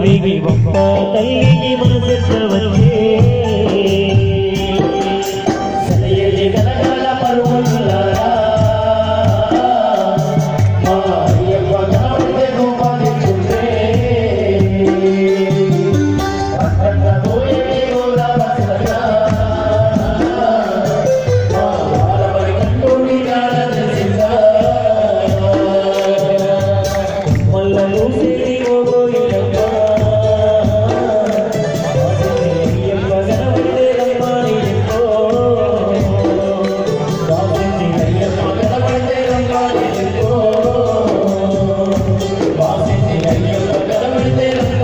అలివిగి ఒక్క తల్లికి Señor, cada